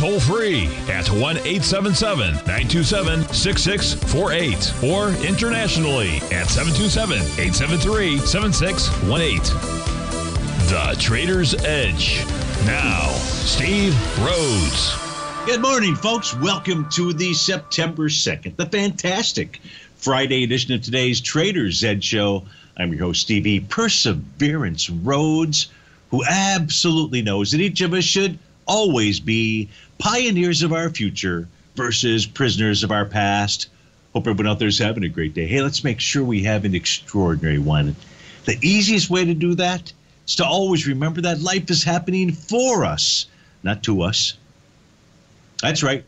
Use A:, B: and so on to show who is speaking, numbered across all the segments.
A: toll free at 1 877 927 6648 or internationally at 727 873 7618. The Trader's Edge. Now, Steve Rhodes.
B: Good morning, folks. Welcome to the September 2nd, the fantastic Friday edition of today's Trader's Edge Show. I'm your host, Stevie Perseverance Rhodes, who absolutely knows that each of us should always be pioneers of our future versus prisoners of our past. Hope everyone out there is having a great day. Hey, let's make sure we have an extraordinary one. The easiest way to do that is to always remember that life is happening for us, not to us. That's right.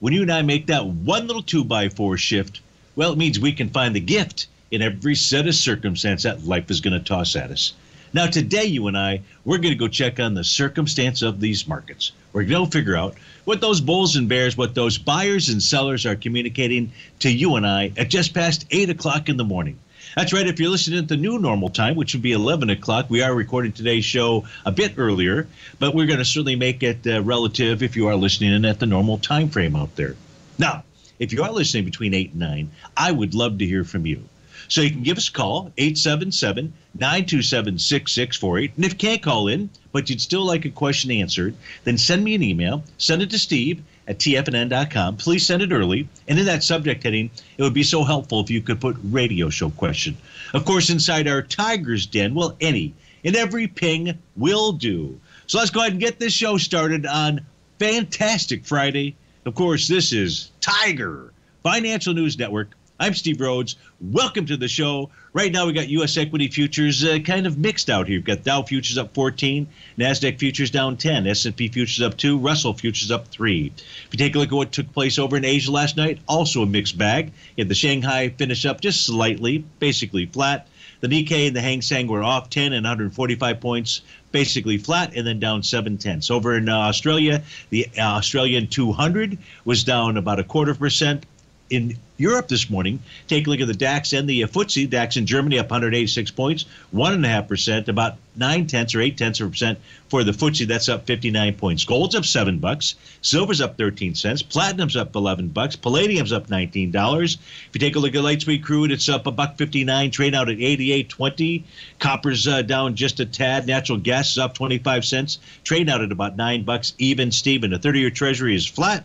B: When you and I make that one little two by four shift, well, it means we can find the gift in every set of circumstance that life is going to toss at us. Now, today, you and I, we're going to go check on the circumstance of these markets. We're going figure out what those bulls and bears, what those buyers and sellers are communicating to you and I at just past 8 o'clock in the morning. That's right. If you're listening at the new normal time, which would be 11 o'clock, we are recording today's show a bit earlier, but we're going to certainly make it uh, relative if you are listening in at the normal time frame out there. Now, if you are listening between 8 and 9, I would love to hear from you. So you can give us a call, 877 927 6648. And if you can't call in, but you'd still like a question answered, then send me an email. Send it to Steve at tfnn.com. Please send it early. And in that subject heading, it would be so helpful if you could put radio show question. Of course, inside our Tiger's Den, well, any and every ping will do. So let's go ahead and get this show started on Fantastic Friday. Of course, this is Tiger Financial News Network. I'm Steve Rhodes. Welcome to the show. Right now, we got U.S. equity futures uh, kind of mixed out here. We've got Dow futures up 14, Nasdaq futures down 10, S&P futures up 2, Russell futures up 3. If you take a look at what took place over in Asia last night, also a mixed bag. You had the Shanghai finish up just slightly, basically flat. The Nikkei and the Hang Seng were off 10 and 145 points, basically flat, and then down 7 tenths. Over in uh, Australia, the uh, Australian 200 was down about a quarter percent in Europe this morning. Take a look at the DAX and the FTSE. DAX in Germany up 186 points, one and a half percent, about nine tenths or eight tenths of a percent for the FTSE. That's up 59 points. Gold's up seven bucks. Silver's up 13 cents. Platinum's up 11 bucks. Palladium's up 19 dollars. If you take a look at light sweet crude, it's up a buck 59. Trade out at 88.20. Copper's uh, down just a tad. Natural gas is up 25 cents. Trade out at about nine bucks. Even Steven. The 30-year Treasury is flat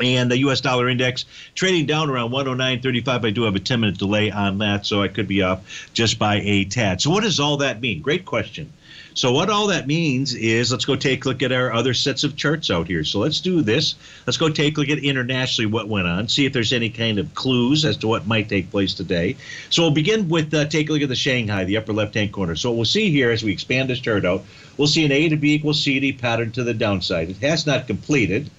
B: and the U.S. dollar index trading down around 109.35. I do have a 10 minute delay on that, so I could be off just by a tad. So, what does all that mean? Great question. So, what all that means is let's go take a look at our other sets of charts out here. So, let's do this. Let's go take a look at internationally what went on, see if there's any kind of clues as to what might take place today. So, we'll begin with uh, take a look at the Shanghai, the upper left hand corner. So, we'll see here as we expand this chart out, we'll see an A to B equals CD pattern to the downside. It has not completed.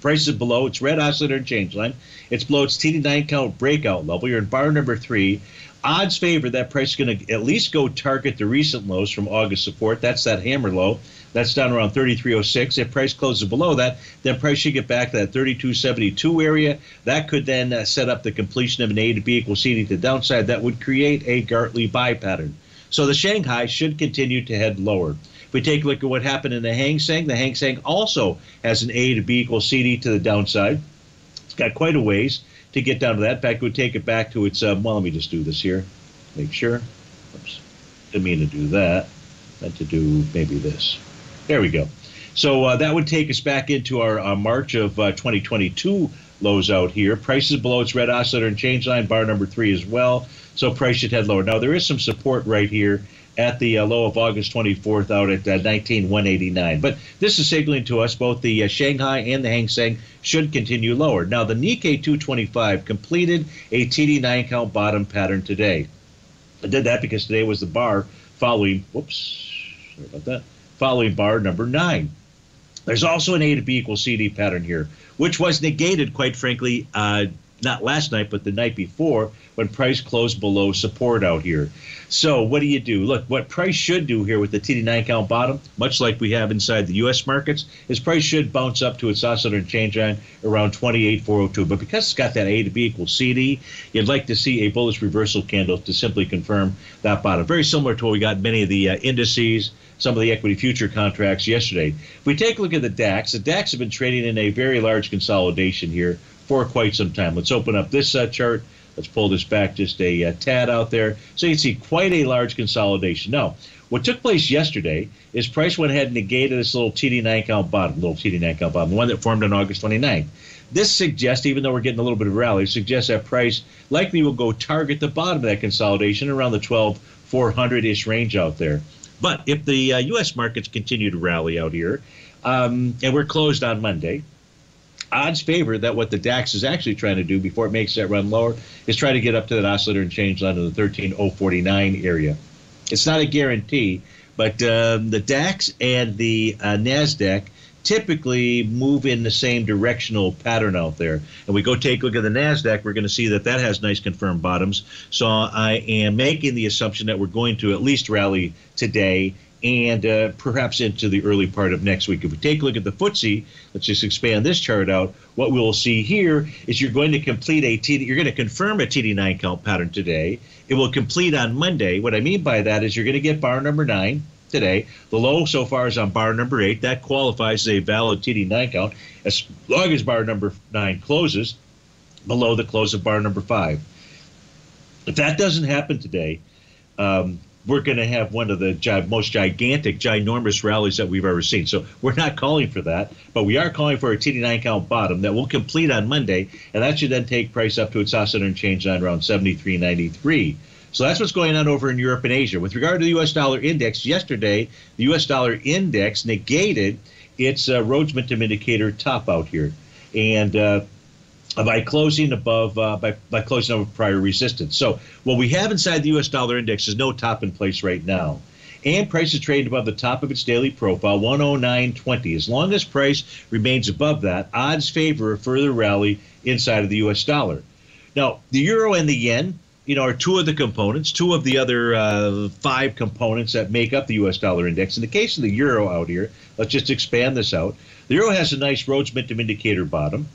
B: Price is below its red oscillator and change line. It's below its TD9 count breakout level. You're in bar number three. Odds favor that price is going to at least go target the recent lows from August support. That's that hammer low. That's down around 3306. If price closes below that, then price should get back to that 3272 area. That could then uh, set up the completion of an A to B equal C to downside. That would create a Gartley buy pattern. So the Shanghai should continue to head lower. If we take a look at what happened in the Hang Seng, the Hang Seng also has an A to B equals CD to the downside. It's got quite a ways to get down to that. In fact, we'll take it back to its, um, well, let me just do this here. Make sure. Oops. Didn't mean to do that. Meant to do maybe this. There we go. So uh, that would take us back into our uh, March of uh, 2022 lows out here. Prices below its red oscillator and change line, bar number three as well. So price should head lower. Now there is some support right here at the uh, low of August 24th out at uh, 19189. But this is signaling to us both the uh, Shanghai and the Hang Seng should continue lower. Now, the Nikkei 225 completed a TD9 count bottom pattern today. I did that because today was the bar following, whoops, sorry about that, following bar number nine. There's also an A to B equals CD pattern here, which was negated, quite frankly, uh, not last night, but the night before when price closed below support out here. So what do you do? Look, what price should do here with the TD9 count bottom, much like we have inside the U.S. markets, is price should bounce up to its oscillator change line around 28,402. But because it's got that A to B equals CD, you'd like to see a bullish reversal candle to simply confirm that bottom. Very similar to what we got many of the uh, indices some of the equity future contracts yesterday. If we take a look at the DAX, the DAX have been trading in a very large consolidation here for quite some time. Let's open up this uh, chart. Let's pull this back just a uh, tad out there. So you can see quite a large consolidation. Now, what took place yesterday is price went ahead and negated this little TD9 count bottom, little TD9 count bottom, the one that formed on August 29th. This suggests, even though we're getting a little bit of rally, suggests that price likely will go target the bottom of that consolidation around the 12 400 ish range out there. But if the uh, U.S. markets continue to rally out here, um, and we're closed on Monday, odds favor that what the DAX is actually trying to do before it makes that run lower is try to get up to that oscillator and change line of the 13049 area. It's not a guarantee, but um, the DAX and the uh, NASDAQ typically move in the same directional pattern out there. And we go take a look at the NASDAQ, we're going to see that that has nice confirmed bottoms. So I am making the assumption that we're going to at least rally today and uh, perhaps into the early part of next week. If we take a look at the FTSE, let's just expand this chart out. What we'll see here is you're going to complete a TD, you're going to confirm a TD9 count pattern today. It will complete on Monday. What I mean by that is you're going to get bar number nine today. The low so far is on bar number eight. That qualifies as a valid TD9 count as long as bar number nine closes below the close of bar number five. If that doesn't happen today, um, we're going to have one of the gi- most gigantic, ginormous rallies that we've ever seen. So we're not calling for that, but we are calling for a TD9 count bottom that will complete on Monday, and that should then take price up to its oscillator and change line around 73.93. So that's what's going on over in Europe and Asia. With regard to the U.S. dollar index, yesterday the U.S. dollar index negated its uh, Rhodes Momentum Indicator top out here, and uh, by closing above uh, by, by closing above prior resistance. So what we have inside the U.S. dollar index is no top in place right now. And price is trading above the top of its daily profile, 109.20. As long as price remains above that, odds favor a further rally inside of the U.S. dollar. Now, the euro and the yen you know, are two of the components, two of the other uh, five components that make up the U.S. dollar index. In the case of the euro out here, let's just expand this out. The euro has a nice Rhodes Momentum Indicator bottom.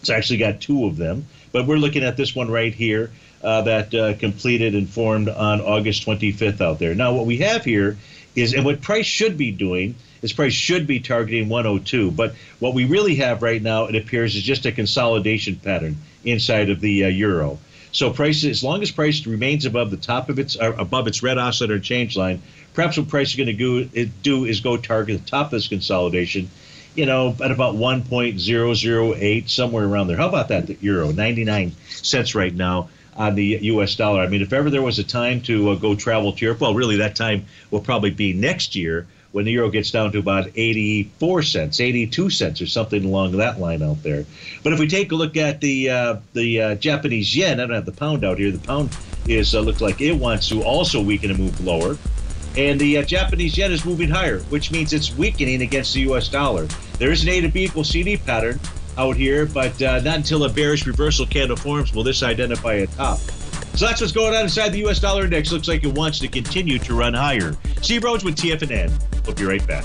B: It's actually got two of them, but we're looking at this one right here uh, that uh, completed and formed on August 25th out there. Now, what we have here is, and what price should be doing is price should be targeting 102. But what we really have right now, it appears, is just a consolidation pattern inside of the uh, euro. So price, as long as price remains above the top of its, uh, above its red oscillator change line, perhaps what price is going to do, do is go target the top of this consolidation, you know, at about 1.008, somewhere around there. How about that, the euro? 99 cents right now on the U.S. dollar. I mean, if ever there was a time to uh, go travel to Europe, well, really that time will probably be next year when the euro gets down to about 84 cents, 82 cents, or something along that line out there. But if we take a look at the uh, the uh, Japanese yen, I don't have the pound out here. The pound is uh, looks like it wants to also weaken and move lower. And the uh, Japanese yen is moving higher, which means it's weakening against the U.S. dollar. There is an A to B equals CD pattern out here, but uh, not until a bearish reversal candle forms will this identify a top. So that's what's going on inside the U.S. dollar index. Looks like it wants to continue to run higher. Steve Rhodes with TFNN. We'll be right back.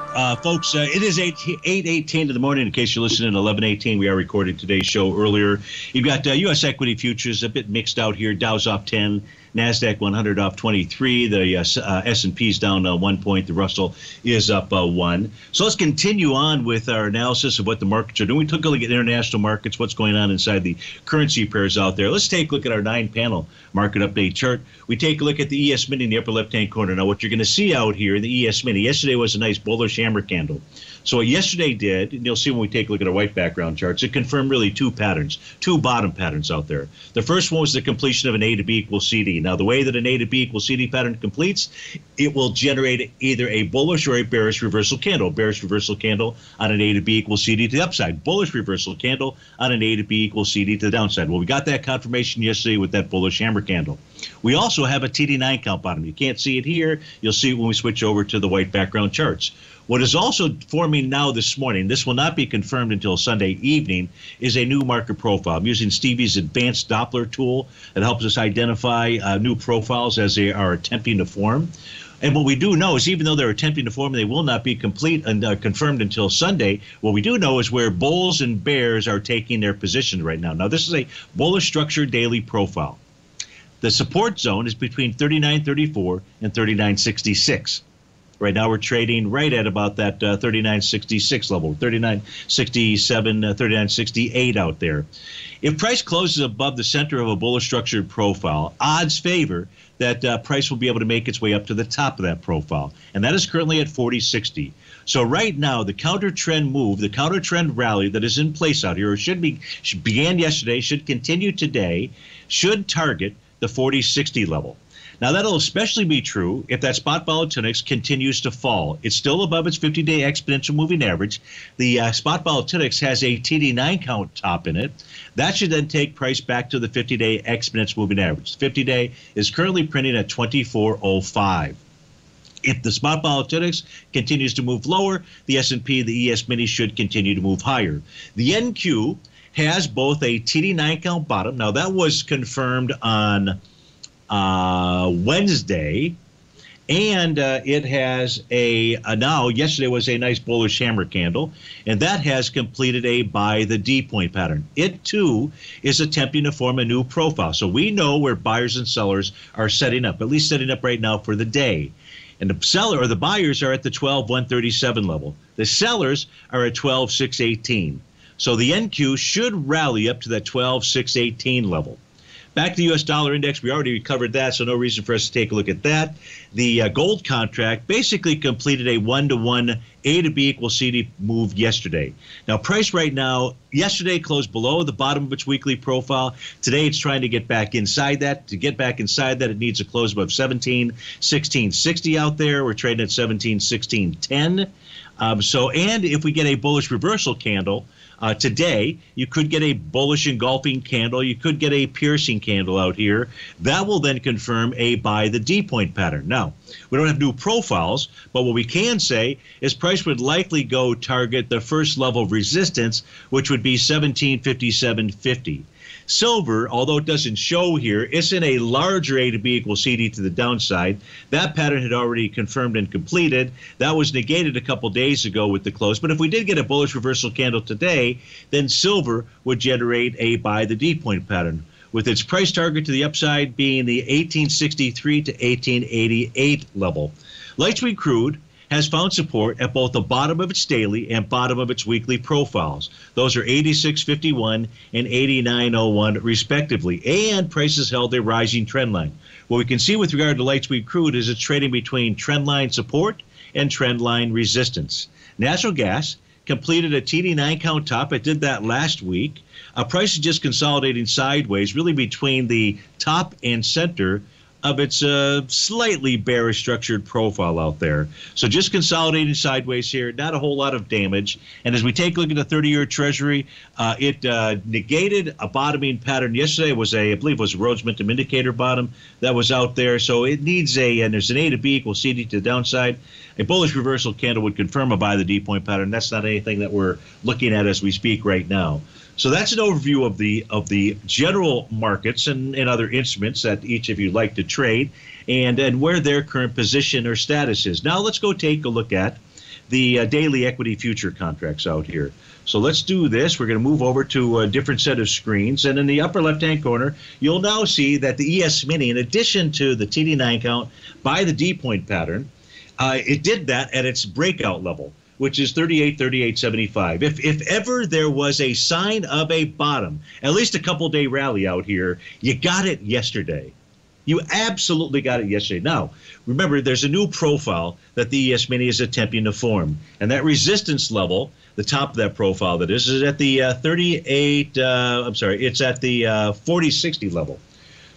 B: uh, folks. Uh, it is 8, 8 18 in the morning. In case you're listening at 11 18, we are recording today's show earlier. You've got U.S. Uh, equity futures a bit mixed out here. Dow's off 10, Nasdaq 100 off 23. The uh, uh, S&P's down uh, one point. The Russell is up uh, one. So let's continue on with our analysis of what the markets are doing. We took a look at international markets, what's going on inside the currency pairs out there. Let's take a look at our nine-panel market update chart. We take a look at the ES Mini in the upper left-hand corner. Now, what you're going to see out here in the ES Mini, yesterday was a nice bullish hammer candle. So what yesterday did, and you'll see when we take a look at our white background charts, it confirmed really two patterns, two bottom patterns out there. The first one was the completion of an A to B equals CD. Now the way that an A to B equals CD pattern completes, it will generate either a bullish or a bearish reversal candle. Bearish reversal candle on an A to B equals CD to the upside. Bullish reversal candle on an A to B equals CD to the downside. Well, we got that confirmation yesterday with that bullish hammer candle. We also have a TD9 count bottom. You can't see it here. You'll see it when we switch over to the white background charts. What is also forming now this morning, this will not be confirmed until Sunday evening, is a new market profile. I'm using Stevie's advanced Doppler tool that helps us identify uh, new profiles as they are attempting to form. And what we do know is, even though they're attempting to form, they will not be complete and uh, confirmed until Sunday. What we do know is where bulls and bears are taking their position right now. Now, this is a bullish structure daily profile. The support zone is between 39.34 and 39.66. Right now, we're trading right at about that uh, 39.66 level, 39.67, uh, 39.68 out there. If price closes above the center of a bullish structured profile, odds favor that uh, price will be able to make its way up to the top of that profile, and that is currently at 40.60. So right now, the counter trend move, the counter trend rally that is in place out here, or should be should began yesterday, should continue today, should target the 40.60 level. Now, that'll especially be true if that spot volatility continues to fall. It's still above its 50 day exponential moving average. The uh, spot volatility has a TD9 count top in it. That should then take price back to the 50 day exponential moving average. 50 day is currently printing at 2405. If the spot volatility continues to move lower, the S&P, the ES mini should continue to move higher. The NQ has both a TD9 count bottom. Now that was confirmed on uh, Wednesday, and uh, it has a, a, now yesterday was a nice bullish hammer candle and that has completed a buy the d point pattern. It too is attempting to form a new profile. So we know where buyers and sellers are setting up at least setting up right now for the day. And the seller or the buyers are at the 12 137 level. The sellers are at 12 618 so the nq should rally up to that 12 618 level Back to the U.S. dollar index, we already covered that, so no reason for us to take a look at that. The uh, gold contract basically completed a one to one A to B equals CD move yesterday. Now, price right now, yesterday closed below the bottom of its weekly profile. Today, it's trying to get back inside that. To get back inside that, it needs a close above 17, 16, 60 out there. We're trading at 17, 16, 10. Um, so, and if we get a bullish reversal candle, uh, today, you could get a bullish engulfing candle. You could get a piercing candle out here. That will then confirm a buy the D point pattern. Now, we don't have new profiles, but what we can say is price would likely go target the first level of resistance, which would be 1757.50. Silver, although it doesn't show here, in a larger A to B equals CD to the downside. That pattern had already confirmed and completed. That was negated a couple days ago with the close. But if we did get a bullish reversal candle today, then silver would generate a buy the D point pattern with its price target to the upside being the 1863 to 1888 level. Light sweet crude has found support at both the bottom of its daily and bottom of its weekly profiles. Those are 86.51 and 89.01 respectively, and prices held a rising trend line. What we can see with regard to light sweet crude is it's trading between trend line support and trend line resistance. Natural gas completed a TD9 count top. It did that last week. A price is just consolidating sideways, really between the top and center of its uh, slightly bearish structured profile out there. So just consolidating sideways here, not a whole lot of damage. And as we take a look at the 30-year Treasury, uh, it uh, negated a bottoming pattern yesterday. Was a, I believe, was a Rhodes Momentum Indicator bottom that was out there. So it needs a, and there's an A to B equals CD to the downside. A bullish reversal candle would confirm a buy the D point pattern. That's not anything that we're looking at as we speak right now. So that's an overview of the of the general markets and, and other instruments that each of you like to trade and, and where their current position or status is. Now let's go take a look at the uh, daily equity future contracts out here. So let's do this. We're going to move over to a different set of screens. And in the upper left hand corner, you'll now see that the ES Mini, in addition to the TD9 count by the D point pattern, uh, it did that at its breakout level which is 38, 38, 75. If, if ever there was a sign of a bottom, at least a couple day rally out here, you got it yesterday. You absolutely got it yesterday. Now, remember, there's a new profile that the ES Mini is attempting to form. And that resistance level, the top of that profile that is, is at the uh, 38, uh, I'm sorry, it's at the uh, 4060 level.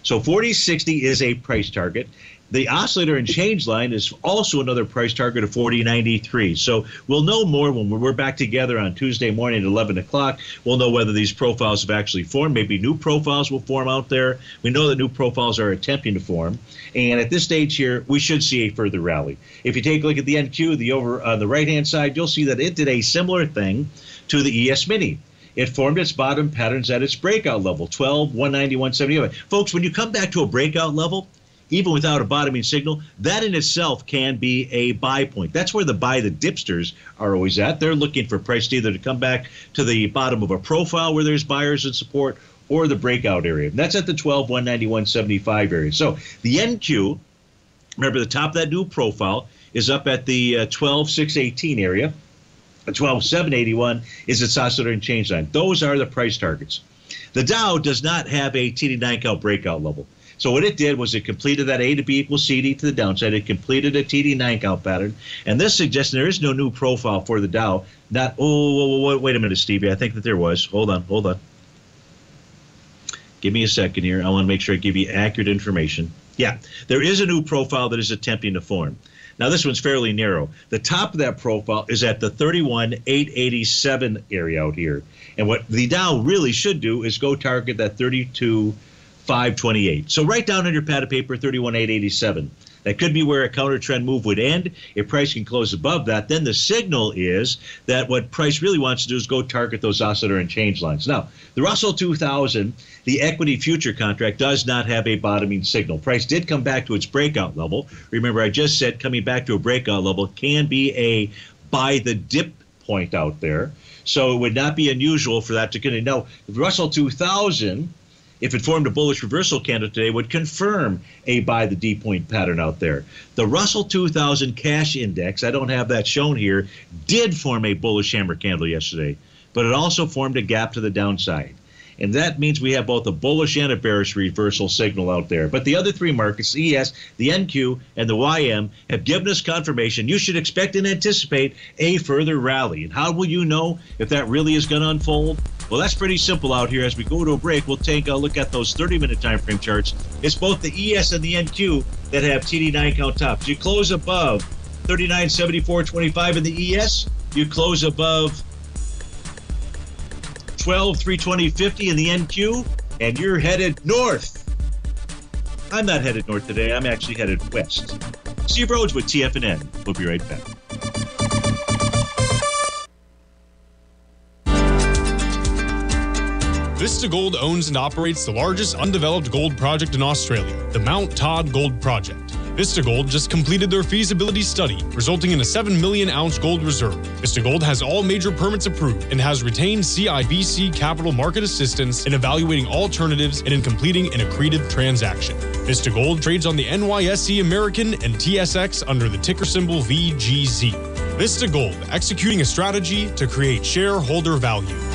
B: So 4060 is a price target. The oscillator and change line is also another price target of 40.93. So we'll know more when we're back together on Tuesday morning at 11 o'clock. We'll know whether these profiles have actually formed. Maybe new profiles will form out there. We know that new profiles are attempting to form. And at this stage here, we should see a further rally. If you take a look at the NQ, the over on the right hand side, you'll see that it did a similar thing to the ES Mini it formed its bottom patterns at its breakout level 12 190 178 folks when you come back to a breakout level even without a bottoming signal, that in itself can be a buy point. That's where the buy the dipsters are always at. They're looking for price either to come back to the bottom of a profile where there's buyers and support or the breakout area. And that's at the 12, 191, 75 area. So the NQ, remember the top of that new profile is up at the uh, 12, 618 area. The 12, 781 is its oscillator and change line. Those are the price targets. The Dow does not have a TD9 count breakout level. So what it did was it completed that A to B equals CD to the downside. It completed a TD9 count pattern, and this suggests there is no new profile for the Dow. Not oh wait a minute, Stevie. I think that there was. Hold on, hold on. Give me a second here. I want to make sure I give you accurate information. Yeah, there is a new profile that is attempting to form. Now this one's fairly narrow. The top of that profile is at the 31,887 area out here. And what the Dow really should do is go target that 32 528. So write down on your pad of paper 31887. That could be where a counter trend move would end. If price can close above that, then the signal is that what price really wants to do is go target those oscillator and change lines. Now, the Russell 2000, the equity future contract, does not have a bottoming signal. Price did come back to its breakout level. Remember, I just said coming back to a breakout level can be a buy the dip point out there. So it would not be unusual for that to continue. Now, Russell 2000 if it formed a bullish reversal candle today, would confirm a buy the D point pattern out there. The Russell 2000 cash index, I don't have that shown here, did form a bullish hammer candle yesterday, but it also formed a gap to the downside. And that means we have both a bullish and a bearish reversal signal out there. But the other three markets, the ES, the NQ, and the YM, have given us confirmation you should expect and anticipate a further rally. And how will you know if that really is going to unfold? Well, that's pretty simple out here. As we go to a break, we'll take a look at those 30 minute time frame charts. It's both the ES and the NQ that have TD9 count tops. You close above 39.74.25 in the ES, you close above 12 320.50 in the NQ, and you're headed north. I'm not headed north today. I'm actually headed west. Steve Rhodes with TFNN. We'll be right back.
C: Vista Gold owns and operates the largest undeveloped gold project in Australia, the Mount Todd Gold Project. Vista Gold just completed their feasibility study, resulting in a 7 million ounce gold reserve. Vista Gold has all major permits approved and has retained CIBC capital market assistance in evaluating alternatives and in completing an accretive transaction. Vista Gold trades on the NYSE American and TSX under the ticker symbol VGZ. Vista Gold, executing a strategy to create shareholder value.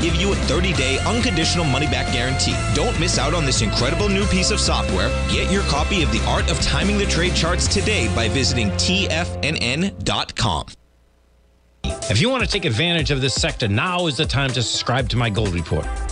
A: give you a 30 day unconditional money back guarantee. Don't miss out on this incredible new piece of software. Get your copy of The Art of Timing the Trade Charts today by visiting TFNN.com.
D: If you want to take advantage of this sector, now is the time to subscribe to my gold report.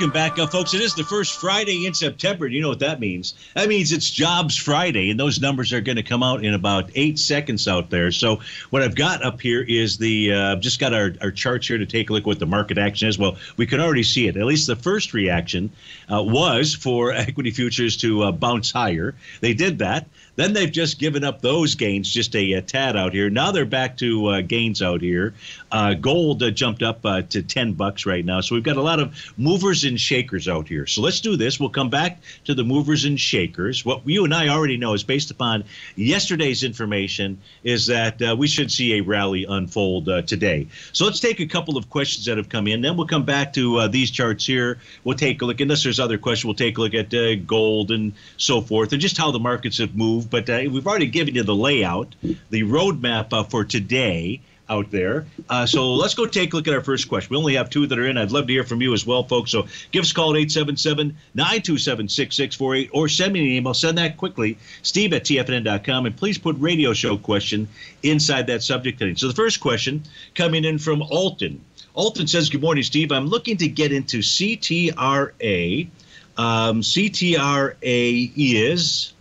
B: Welcome back, uh, folks. It is the first Friday in September. You know what that means? That means it's Jobs Friday, and those numbers are going to come out in about eight seconds out there. So, what I've got up here is the uh, just got our, our charts here to take a look at what the market action is. Well, we can already see it. At least the first reaction uh, was for equity futures to uh, bounce higher. They did that. Then they've just given up those gains just a, a tad out here. Now they're back to uh, gains out here. Uh, gold uh, jumped up uh, to 10 bucks right now. So we've got a lot of movers and shakers out here. So let's do this. We'll come back to the movers and shakers. What you and I already know is based upon yesterday's information is that uh, we should see a rally unfold uh, today. So let's take a couple of questions that have come in. Then we'll come back to these charts here. We'll take a look, unless there's other questions, we'll take a look at gold and so forth and just how the markets have moved. But we've already given you the layout, the roadmap for today out there. Uh, so let's go take a look at our first question. We only have two that are in. I'd love to hear from you as well, folks. So give us a call at 877 927 6648 or send me an email. Send that quickly, steve at tfnn.com. And please put radio show question inside that subject heading. So the first question coming in from Alton. Alton says, Good morning, Steve. I'm looking to get into CTRA. Um, CTRA is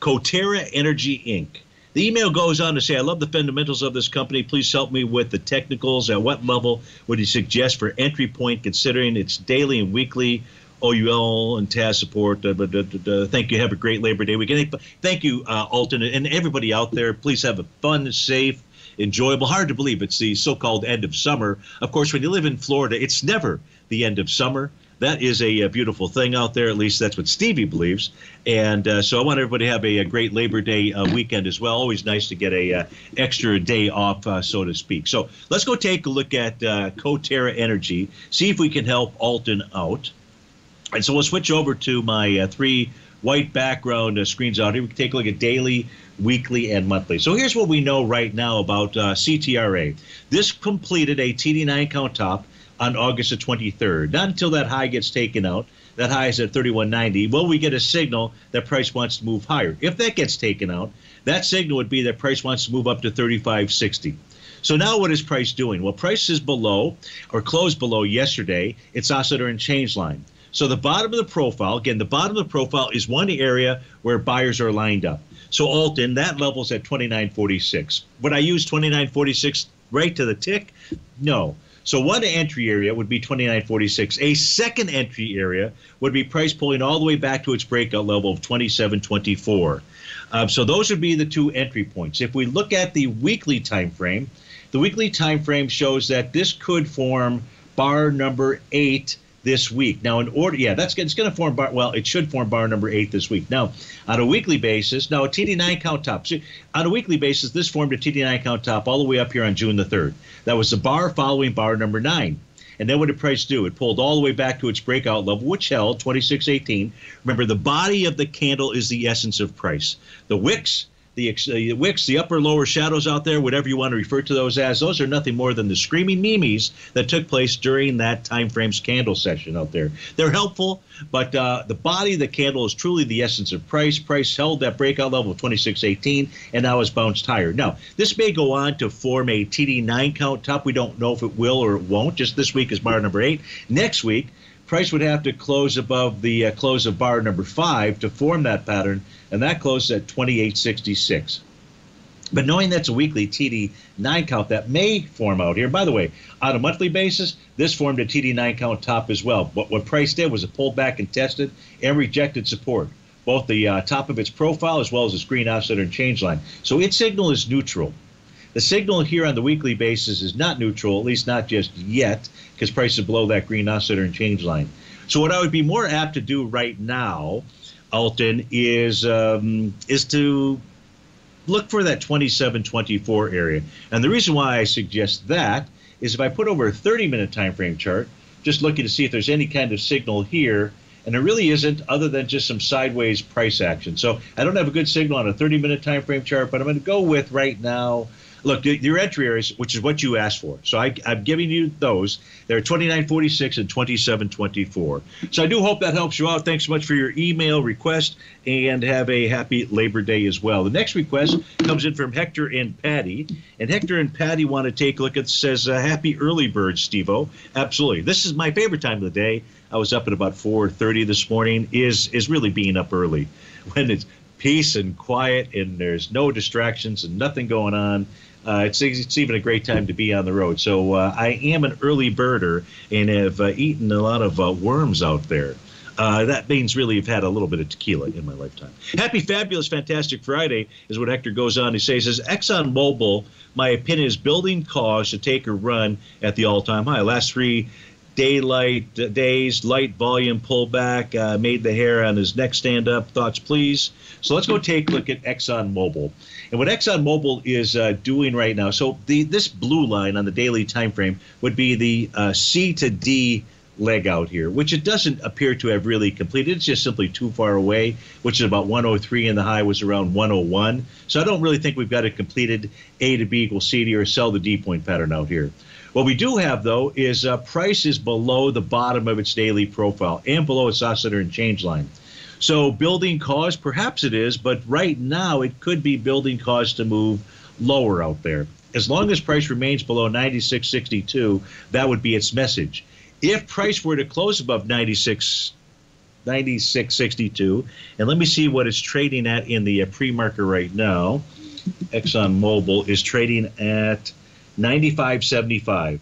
B: Coterra Energy Inc. The email goes on to say, I love the fundamentals of this company. Please help me with the technicals. At what level would you suggest for entry point considering its daily and weekly OUL and TAS support? But, uh, uh, thank you. Have a great Labor Day weekend. Thank you, uh, Alton, and everybody out there. Please have a fun, safe, enjoyable. Hard to believe it's the so called end of summer. Of course, when you live in Florida, it's never the end of summer that is a, a, beautiful thing out there. At least that's what Stevie believes. And uh, so I want everybody to have a, a great Labor Day uh, weekend as well. Always nice to get a uh, extra day off, uh, so to speak. So let's go take a look at uh, Coterra Energy, see if we can help Alton out. And so we'll switch over to my uh, three white background screens out here. We can take a look at daily, weekly, and monthly. So here's what we know right now about CTRA. This completed a TD9 count top on August the 23rd. Not until that high gets taken out. That high is at 31.90. Will we get a signal that price wants to move higher? If that gets taken out, that signal would be that price wants to move up to 35.60. So now what is price doing? Well, price is below or closed below yesterday. It's oscillator and change line. So the bottom of the profile, again, the bottom of the profile is one area where buyers are lined up. So Alton, that level's at 29.46. Would I use 29.46 right to the tick? No. So one entry area would be 29.46. A second entry area would be price pulling all the way back to its breakout level of 27.24. Um, so those would be the two entry points. If we look at the weekly time frame, the weekly time frame shows that this could form bar number eight this week. Now, in order, yeah, that's it's going to form bar. Well, it should form bar number eight this week. Now, on a weekly basis, now a TD9 count top. So on a weekly basis, this formed a TD9 count top all the way up here on June the third. That was the bar following bar number nine. And then what did price do? It pulled all the way back to its breakout level, which held 26.18. Remember, the body of the candle is the essence of price. The wicks the, the wicks, the upper lower shadows out there, whatever you want to refer to those as, those are nothing more than the screaming memes that took place during that time frame's candle session out there. They're helpful, but uh, the body of the candle is truly the essence of price. Price held that breakout level of 26.18 and now has bounced higher. Now, this may go on to form a TD9 count top. We don't know if it will or it won't. Just this week is bar number eight. Next week, price would have to close above the uh, close of bar number five to form that pattern, and that closes at 2866. But knowing that's a weekly TD 9 count that may form out here, by the way, on a monthly basis, this formed a TD 9 count top as well. But what price did was it pulled back and tested and rejected support, both the uh, top of its profile as well as its green oscillator and change line. So its signal is neutral. The signal here on the weekly basis is not neutral, at least not just yet, because price is below that green oscillator and change line. So what I would be more apt to do right now, Alton, is um, is to look for that 2724 area. And the reason why I suggest that is if I put over a 30 minute time frame chart, just looking to see if there's any kind of signal here, and there really isn't other than just some sideways price action. So I don't have a good signal on a 30 minute time frame chart, but I'm going to go with right now Look, your entry areas, which is what you asked for. So I, am giving you those. They're 2946 and 2724. So I do hope that helps you out. Thanks so much for your email request and have a happy Labor Day as well. The next request comes in from Hector and Patty. And Hector and Patty want to take a look at says, uh, Happy early bird, Stevo. Absolutely. This is my favorite time of the day. I was up at about 4:30 this morning. Is is really being up early when it's peace and quiet and there's no distractions and nothing going on uh, it's, it's even a great time to be on the road. So uh, I am an early birder and have uh, eaten a lot of uh, worms out there. Uh, that means really you've had a little bit of tequila in my lifetime. Happy, fabulous, fantastic Friday is what Hector goes on. He says, "Says Exxon Mobil, my opinion is building cause to take a run at the all-time high. Last three daylight days, light volume pullback, uh, made the hair on his neck stand up. Thoughts, please. So let's go take a look at Exxon Mobil. And what Exxon Mobil is uh, doing right now, so the this blue line on the daily time frame would be the uh, C to D leg out here, which it doesn't appear to have really completed. It's just simply too far away, which is about 103, and the high was around 101. So I don't really think we've got a completed A to B equals C to or sell the D point pattern out here. What we do have, though, is uh, price is below the bottom of its daily profile and below its oscillator and change line. So building cause, perhaps it is, but right now it could be building cause to move lower out there. As long as price remains below 96.62, that would be its message. If price were to close above 96 96.62, and let me see what it's trading at in the uh, pre-market right now. Exxon Mobil is trading at 95.75.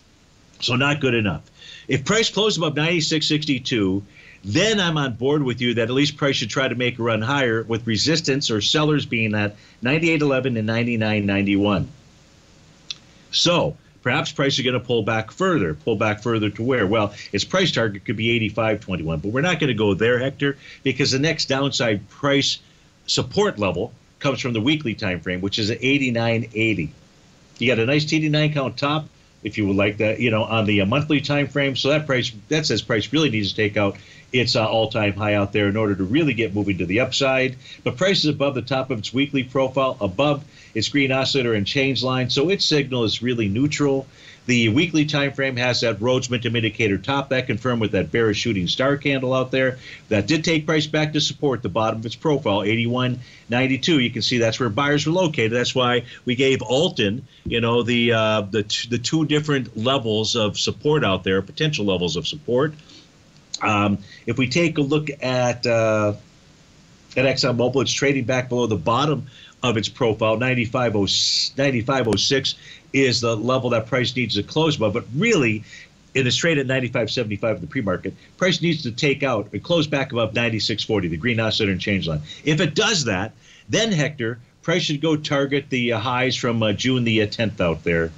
B: So not good enough. If price closed above 96.62, then I'm on board with you that at least price should try to make a run higher with resistance or sellers being at 98.11 and 99.91. So perhaps price is going to pull back further. Pull back further to where? Well, its price target could be 85.21, but we're not going to go there, Hector, because the next downside price support level comes from the weekly time frame, which is at 89.80. You got a nice TD9 count top, if you would like that, you know, on the uh, monthly time frame. So that price, that says price really needs to take out its uh, all-time high out there in order to really get moving to the upside. But price is above the top of its weekly profile, above its green oscillator and change line, so its signal is really neutral. The weekly time frame has that Rhodes Momentum Indicator top that confirmed with that bearish shooting star candle out there. That did take price back to support the bottom of its profile, 81.92. You can see that's where buyers were located. That's why we gave Alton, you know, the uh, the the two different levels of support out there, potential levels of support. Um, if we take a look at uh, at ExxonMobil, it's trading back below the bottom of its profile. 9506 is the level that price needs to close above. But really, in is trade at 95.75 in the pre-market. Price needs to take out and close back above 96.40, the green oscillator and change line. If it does that, then Hector, price should go target the uh, highs from uh, June the 10th uh, out there.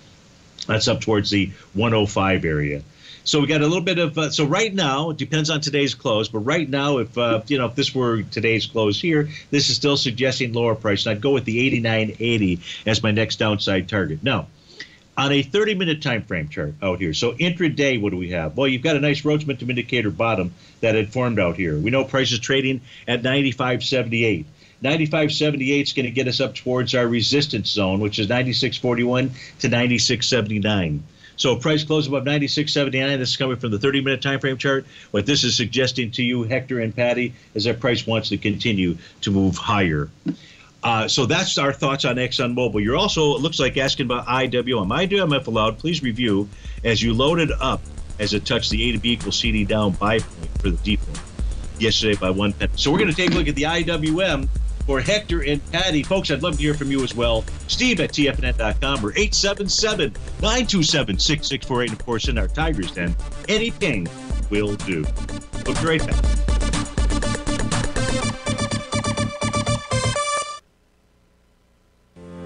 B: That's up towards the 105 area. So we got a little bit of uh, so right now it depends on today's close, but right now if uh, you know if this were today's close here, this is still suggesting lower price. And I'd go with the 89.80 as my next downside target. Now, on a 30 minute time frame chart out here. So intraday, what do we have? Well, you've got a nice Momentum Indicator bottom that had formed out here. We know price is trading at 95.78. 95.78 is going to get us up towards our resistance zone, which is 96.41 to 96.79. So price close above 96.79. This is coming from the 30 minute time frame chart. What this is suggesting to you, Hector and Patty, is that price wants to continue to move higher. Uh, so that's our thoughts on ExxonMobil. You're also, it looks like, asking about IWM. IWM, if allowed, please review as you load it up as it touched the A to B equals CD down by point for the D point yesterday by one penny. So we're going to take a look at the IWM for Hector and Patty. Folks, I'd love to hear from you as well. Steve at TFNN.com or 877 927 6648. And of course, in our Tigers Den, anything will do. We'll be right back.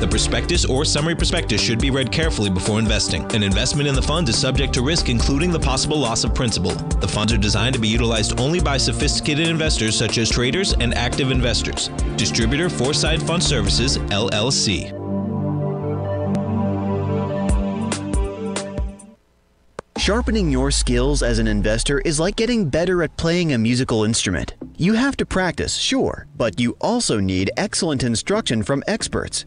A: The prospectus or summary prospectus should be read carefully before investing. An investment in the fund is subject to risk, including the possible loss of principal. The funds are designed to be utilized only by sophisticated investors such as traders and active investors. Distributor Foreside Fund Services, LLC.
E: Sharpening your skills as an investor is like getting better at playing a musical instrument. You have to practice, sure, but you also need excellent instruction from experts.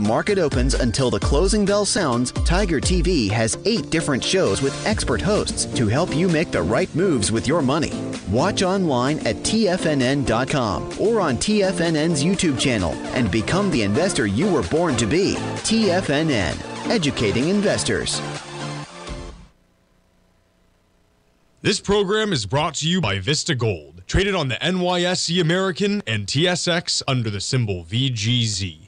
E: market opens until the closing bell sounds, Tiger TV has eight different shows with expert hosts to help you make the right moves with your money. Watch online at TFNN.com or on TFNN's YouTube channel and become the investor you were born to be. TFNN, educating investors.
C: This program is brought to you by Vista Gold, traded on the NYSE American and TSX under the symbol VGZ.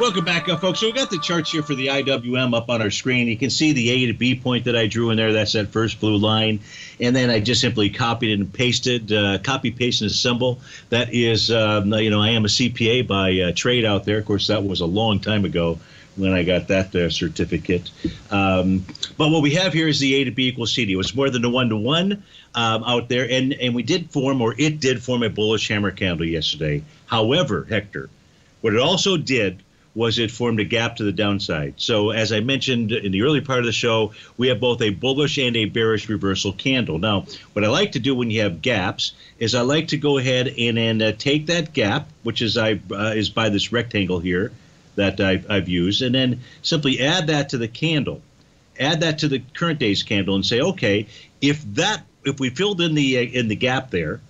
B: Welcome back, uh, folks. So we've got the charts here for the IWM up on our screen. You can see the A to B point that I drew in there. That's that first blue line, and then I just simply copied and pasted, uh, copy, paste, and assemble. That is, um, you know, I am a CPA by uh, trade out there. Of course, that was a long time ago when I got that uh, certificate. Um, but what we have here is the A to B equals CD. It was more than a one to one out there, and and we did form, or it did form, a bullish hammer candle yesterday. However, Hector, what it also did was it formed a gap to the downside. So, as I mentioned in the early part of the show, we have both a bullish and a bearish reversal candle. Now, what I like to do when you have gaps is I like to go ahead and, and uh, take that gap, which is I uh, is by this rectangle here that I've, I've used, and then simply add that to the candle. Add that to the current day's candle and say, okay, if that if we filled in the uh, in the gap there,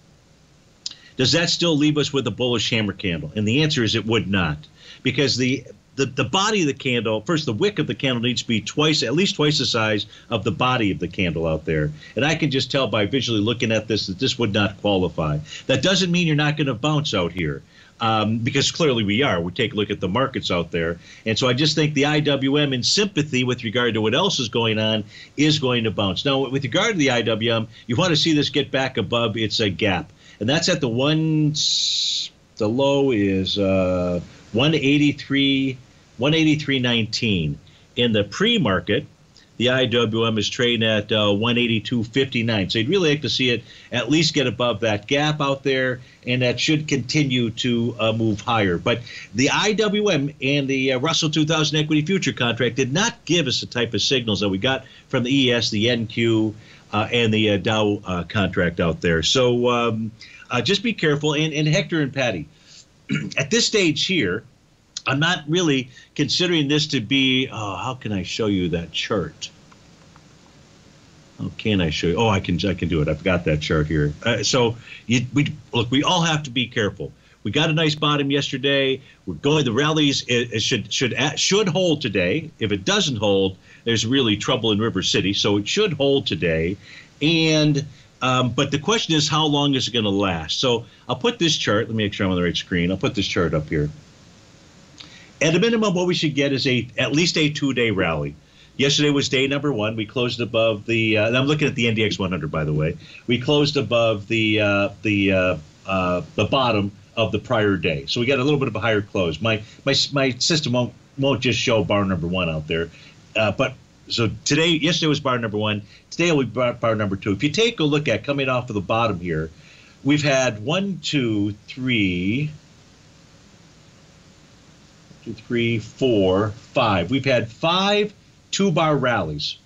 B: does that still leave us with a bullish hammer candle? And the answer is it would not because the the, the body of the candle, first, the wick of the candle needs to be twice, at least twice the size of the body of the candle out there. And I can just tell by visually looking at this that this would not qualify. That doesn't mean you're not going to bounce out here. Um, because clearly we are. We take a look at the markets out there. And so I just think the IWM, in sympathy with regard to what else is going on, is going to bounce. Now, with regard to the IWM, you want to see this get back above its a gap. And that's at the one, the low is. Uh, 183 183.19 in the pre-market the IWM is trading at uh, 182.59. So you'd really like to see it at least get above that gap out there, and that should continue to uh, move higher. But the IWM and the uh, Russell 2000 Equity Future Contract did not give us the type of signals that we got from the ES, the NQ, uh, and the uh, Dow uh, contract out there. So um, just be careful. And, and Hector and Patty, at this stage here, I'm not really considering this to be. Oh, how can I show you that chart? How can I show you? Oh, I can. I can do it. I've got that chart here. Uh, so you, we look. We all have to be careful. We got a nice bottom yesterday. We're going. The rallies it, it should should should hold today. If it doesn't hold, there's really trouble in River City. So it should hold today, and um, but the question is, how long is it going to last? So I'll put this chart. Let me make sure I'm on the right screen. I'll put this chart up here. At a minimum, what we should get is a at least a two-day rally. Yesterday was day number one. We closed above the. Uh, I'm looking at the NDX 100, by the way. We closed above the uh, the uh, uh, the bottom of the prior day, so we got a little bit of a higher close. My my my system won't won't just show bar number one out there, uh, but so today, yesterday was bar number one. Today will be bar, bar number two. If you take a look at coming off of the bottom here, we've had one, two, three, two, three, four, five. We've had five two bar rallies.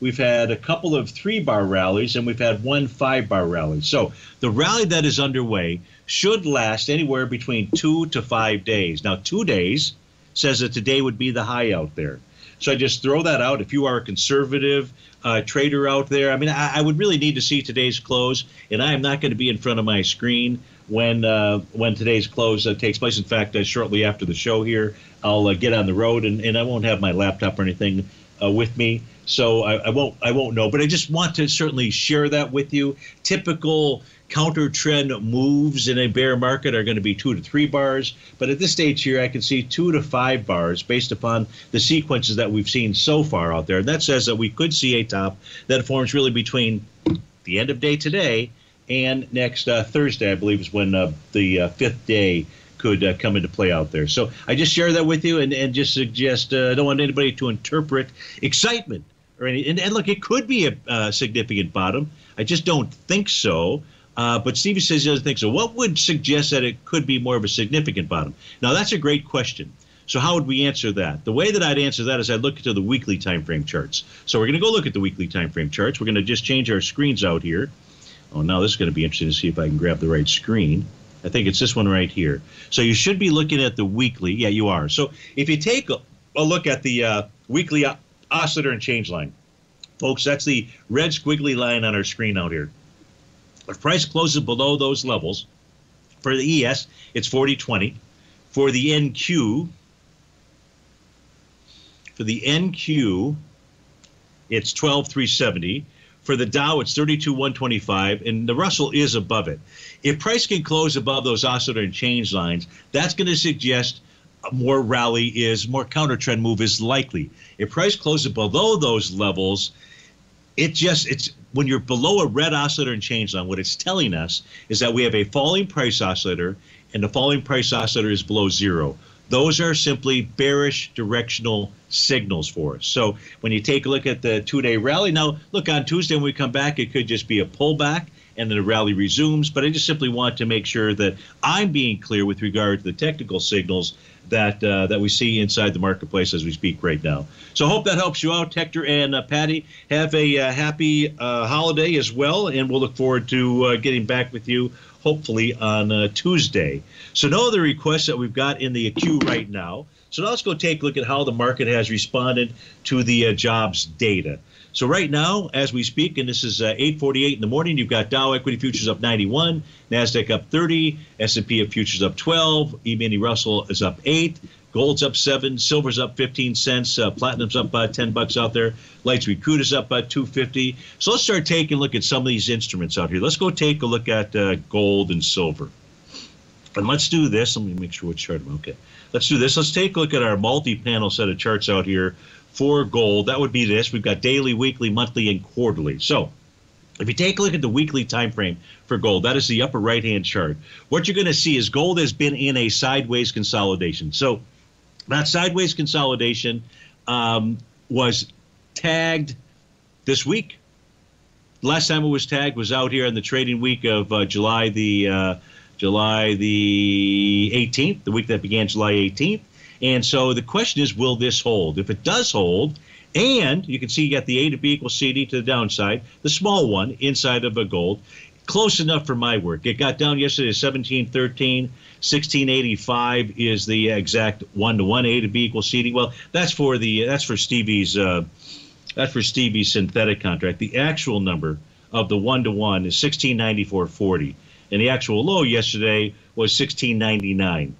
B: We've had a couple of three bar rallies, and we've had one five bar rally. So the rally that is underway should last anywhere between two to five days. Now, two days says that today would be the high out there. So I just throw that out. If you are a conservative uh, trader out there, I mean, I, I, would really need to see today's close, and I am not going to be in front of my screen when uh, when today's close uh, takes place. In fact, uh, shortly after the show here, I'll uh, get on the road, and, and I won't have my laptop or anything uh, with me, so I, I, won't I won't know. But I just want to certainly share that with you. Typical counter trend moves in a bear market are going to be two to three bars, but at this stage here, I can see two to five bars based upon the sequences that we've seen so far out there. And that says that we could see a top that forms really between the end of day today and next uh, Thursday, I believe, is when uh, the uh, fifth day could uh, come into play out there. So I just share that with you and, and just suggest uh, I don't want anybody to interpret excitement or any. And, and look, it could be a uh, significant bottom. I just don't think so. Uh, but Stevie says he doesn't think so. What would suggest that it could be more of a significant bottom? Now, that's a great question. So how would we answer that? The way that I'd answer that is I'd look into the weekly time frame charts. So we're going to go look at the weekly time frame charts. We're going to just change our screens out here. Oh, now this is going to be interesting to see if I can grab the right screen. I think it's this one right here. So you should be looking at the weekly. Yeah, you are. So if you take a, look at the uh, weekly oscillator and change line, folks, that's the red squiggly line on our screen out here. If price closes below those levels, for the ES, it's 40.20. For the NQ, for the NQ, it's 12.370. For the Dow, it's 32,125, and the Russell is above it. If price can close above those oscillator and change lines, that's going to suggest more rally is more counter trend move is likely. If price closes below those levels, it just it's when you're below a red oscillator and change line, what it's telling us is that we have a falling price oscillator, and the falling price oscillator is below zero. Those are simply bearish directional signals for us. So when you take a look at the two day rally, now look on Tuesday when we come back, it could just be a pullback and then the rally resumes. But I just simply want to make sure that I'm being clear with regard to the technical signals that uh, that we see inside the marketplace as we speak right now. So I hope that helps you out, Hector and uh, Patty. Have a uh, happy uh, holiday as well, and we'll look forward to uh, getting back with you hopefully on uh, Tuesday. So no other requests that we've got in the queue right now. So now let's go take a look at how the market has responded to the jobs data. So right now, as we speak, and this is uh, 8:48 in the morning, you've got Dow equity futures up 91, Nasdaq up 30, S&P futures up 12, E-mini Russell is up 8, gold's up 7, silver's up 15 cents, uh, platinum's up uh, 10 bucks out there, light sweet crude is up by 250. So let's start taking a look at some of these instruments out here. Let's go take a look at uh, gold and silver. And let's do this. Let me make sure which chart I'm okay. Let's do this. Let's take a look at our multi-panel set of charts out here for gold, that would be this. We've got daily, weekly, monthly, and quarterly. So if you take a look at the weekly time frame for gold, that is the upper right hand chart. What you're going to see is gold has been in a sideways consolidation. So that sideways consolidation um, was tagged this week. Last time it was tagged was out here in the trading week of uh, July the uh, July the 18th, the week that began July 18th. And so the question is, will this hold? If it does hold, and you can see you got the A to B equals CD to the downside, the small one inside of a gold, close enough for my work. It got down yesterday to 1713. 1685 is the exact one to one A to B equals CD. Well, that's for the that's for Stevie's uh, that's for Stevie's synthetic contract. The actual number of the one to one is 1694.40, and the actual low yesterday was 1699.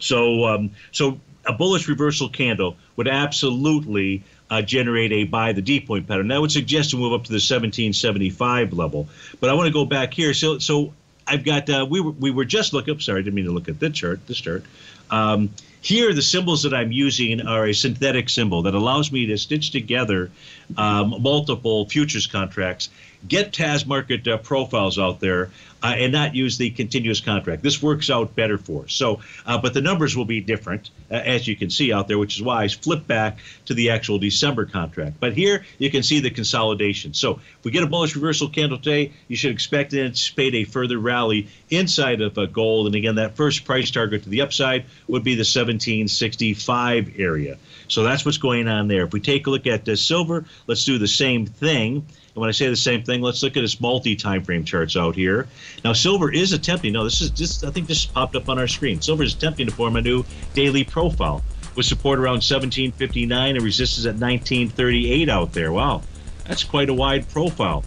B: So, um, so a bullish reversal candle would absolutely uh, generate a buy the D point pattern. That would suggest to move up to the 1775 level. But I want to go back here. So, so I've got uh, we were we were just looking up. Sorry, I didn't mean to look at this chart. This chart. Um, Here, the symbols that I'm using are a synthetic symbol that allows me to stitch together um, multiple futures contracts, get TAS market uh, profiles out there, uh, and not use the continuous contract. This works out better for us. So, uh, but the numbers will be different, uh, as you can see out there, which is why I flip back to the actual December contract. But here you can see the consolidation. So, if we get a bullish reversal candle today, you should expect to anticipate a further rally inside of uh, gold. And again, that first price target to the upside would be the 1765 area. So that's what's going on there. If we take a look at uh, silver, let's do the same thing. When I say the same thing, let's look at its multi-time frame charts out here. Now, silver is attempting. No, this is just. I think this popped up on our screen. Silver is attempting to form a new daily profile with support around 1759 and resistance at 1938 out there. Wow, that's quite a wide profile.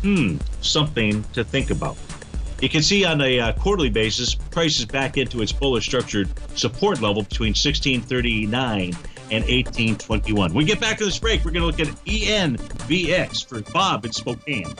B: Hmm, something to think about. You can see on a uh, quarterly basis, price is back into its bullish structured support level between 1639 and 1821. When we get back to this break, we're going to look at ENVX for Bob in Spokane.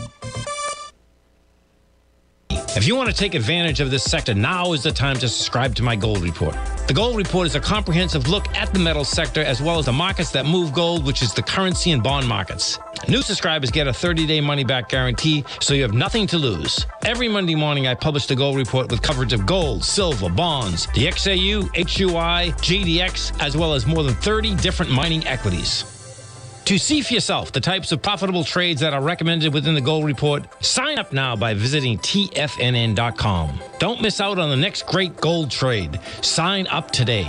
D: If you want to take advantage of this sector, now is the time to subscribe to my Gold Report. The Gold Report is a comprehensive look at the metal sector as well as the markets that move gold, which is the currency and bond markets. New subscribers get a 30 day money back guarantee, so you have nothing to lose. Every Monday morning, I publish the Gold Report with coverage of gold, silver, bonds, the XAU, HUI, GDX, as well as more than 30 different mining equities. To see for yourself the types of profitable trades that are recommended within the Gold Report, sign up now by visiting TFNN.com. Don't miss out on the next great gold trade. Sign up today.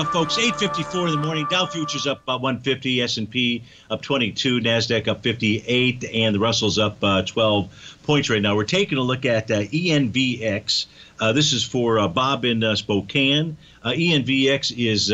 B: Up, folks. 8:54 in the morning. Dow futures up uh, 150, S&P up 22, Nasdaq up 58, and the Russell's up uh, 12 points right now. We're taking a look at uh, ENVX. Uh, this is for uh, Bob in uh, Spokane. ENVX is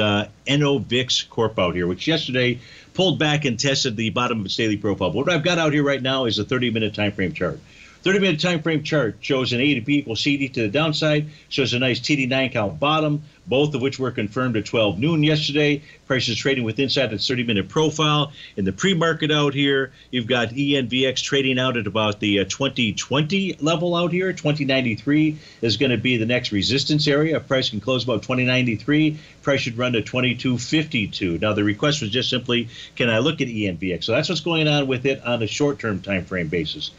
B: Enovix Corp out here, which yesterday pulled back and tested the bottom of its daily profile. What I've got out here right now is a 30-minute time frame chart. 30 minute time frame chart shows an A to B equals CD to the downside, shows a nice TD9 count bottom, both of which were confirmed at 12 noon yesterday. Prices trading with inside its 30 minute profile. In the pre market out here, you've got ENVX trading out at about the uh, 2020 level out here. 2093 is going to be the next resistance area. Price can close about 2093. Price should run to 2252. Now, the request was just simply, can I look at ENVX? So that's what's going on with it on a short term time frame basis.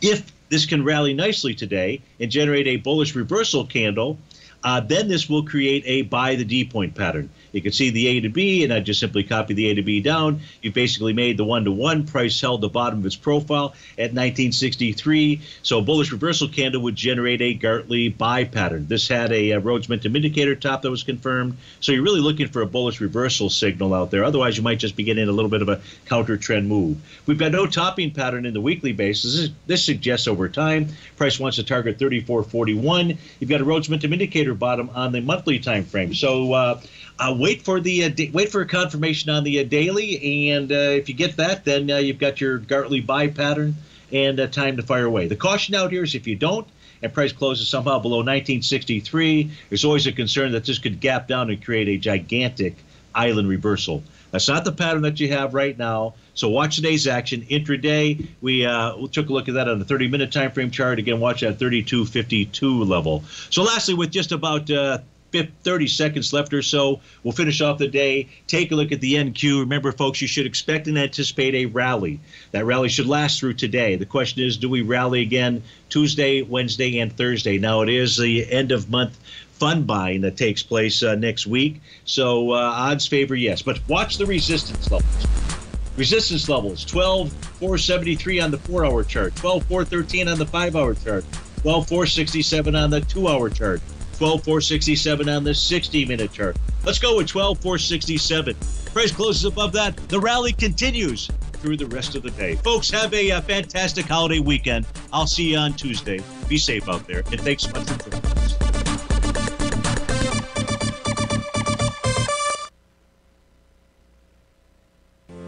B: If this can rally nicely today and generate a bullish reversal candle, uh, then this will create a buy the D point pattern. You can see the A to B, and I just simply copy the A to B down. You've basically made the one to one price held the bottom of its profile at 1963. So a bullish reversal candle would generate a Gartley buy pattern. This had a, a Rhodes Momentum Indicator top that was confirmed. So you're really looking for a bullish reversal signal out there. Otherwise, you might just be getting a little bit of a counter trend move. We've got no topping pattern in the weekly basis. This, this suggests over time price wants to target 34.41. You've got a Rhodes Momentum Indicator bottom on the monthly time frame. So uh, uh, wait for the uh, da- wait for a confirmation on the uh, daily, and uh, if you get that, then uh, you've got your Gartley buy pattern and uh, time to fire away. The caution out here is if you don't, and price closes somehow below 1963, there's always a concern that this could gap down and create a gigantic island reversal. That's not the pattern that you have right now. So watch today's action. Intraday, we, uh, took a look at that on the 30-minute time frame chart. Again, watch that 32.52 level. So lastly, with just about uh, 30 seconds left or so. We'll finish off the day. Take a look at the NQ. Remember, folks, you should expect and anticipate a rally. That rally should last through today. The question is, do we rally again Tuesday, Wednesday, and Thursday? Now, it is the end of month fund buying that takes place uh, next week. So uh, odds favor yes. But watch the resistance levels. Resistance levels 12 473 on the four hour chart, 12 413 on the five hour chart, 12 467 on the two hour chart. 12467 on the 60 minute chart. Let's go with 12467. Price closes above that. The rally continues through the rest of the day. Folks, have a, a fantastic holiday weekend. I'll see you on Tuesday. Be safe out there, and thanks so much for joining us.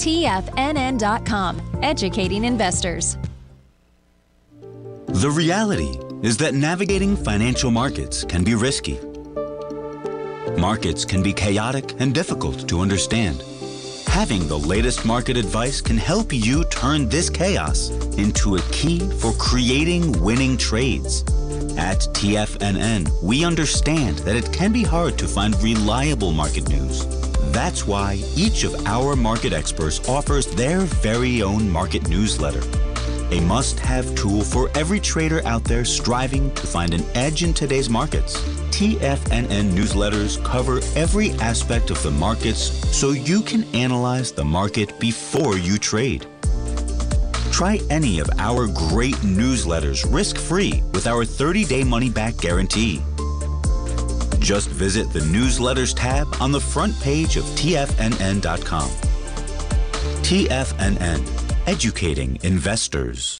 F: TFNN.com, educating investors.
G: The reality is that navigating financial markets can be risky. Markets can be chaotic and difficult to understand. Having the latest market advice can help you turn this chaos into a key for creating winning trades. At TFNN, we understand that it can be hard to find reliable market news. That's why each of our market experts offers their very own market newsletter. A must have tool for every trader out there striving to find an edge in today's markets. TFNN newsletters cover every aspect of the markets so you can analyze the market before you trade. Try any of our great newsletters risk free with our 30 day money back guarantee. Just visit the newsletters tab on the front page of TFNN.com. TFNN, educating investors.